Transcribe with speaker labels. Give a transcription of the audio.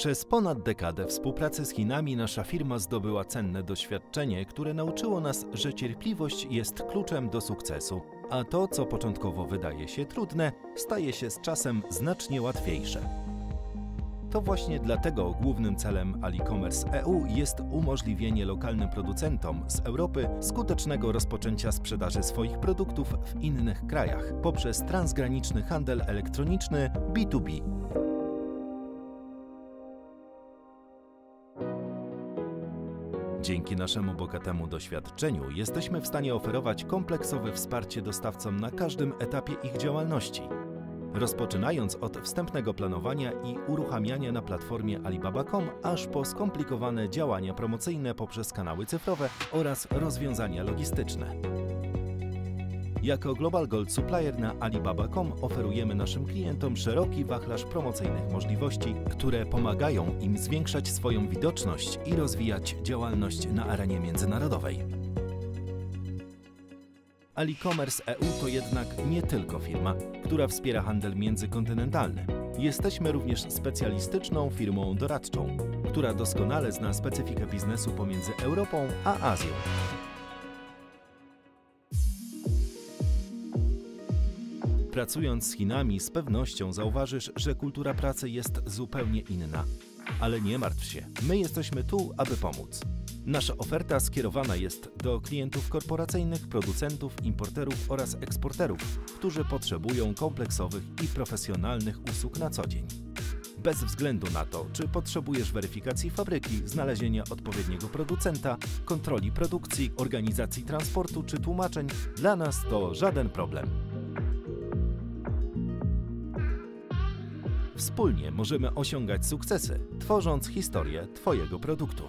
Speaker 1: Przez ponad dekadę współpracy z Chinami nasza firma zdobyła cenne doświadczenie, które nauczyło nas, że cierpliwość jest kluczem do sukcesu, a to, co początkowo wydaje się trudne, staje się z czasem znacznie łatwiejsze. To właśnie dlatego głównym celem AliCommerce EU jest umożliwienie lokalnym producentom z Europy skutecznego rozpoczęcia sprzedaży swoich produktów w innych krajach poprzez transgraniczny handel elektroniczny B2B. Dzięki naszemu bogatemu doświadczeniu jesteśmy w stanie oferować kompleksowe wsparcie dostawcom na każdym etapie ich działalności. Rozpoczynając od wstępnego planowania i uruchamiania na platformie Alibaba.com, aż po skomplikowane działania promocyjne poprzez kanały cyfrowe oraz rozwiązania logistyczne. Jako Global Gold Supplier na Alibaba.com oferujemy naszym klientom szeroki wachlarz promocyjnych możliwości, które pomagają im zwiększać swoją widoczność i rozwijać działalność na arenie międzynarodowej. AliCommerce EU to jednak nie tylko firma, która wspiera handel międzykontynentalny. Jesteśmy również specjalistyczną firmą doradczą, która doskonale zna specyfikę biznesu pomiędzy Europą a Azją. Pracując z Chinami, z pewnością zauważysz, że kultura pracy jest zupełnie inna. Ale nie martw się, my jesteśmy tu, aby pomóc. Nasza oferta skierowana jest do klientów korporacyjnych, producentów, importerów oraz eksporterów, którzy potrzebują kompleksowych i profesjonalnych usług na co dzień. Bez względu na to, czy potrzebujesz weryfikacji fabryki, znalezienia odpowiedniego producenta, kontroli produkcji, organizacji transportu czy tłumaczeń, dla nas to żaden problem. Wspólnie możemy osiągać sukcesy, tworząc historię Twojego produktu.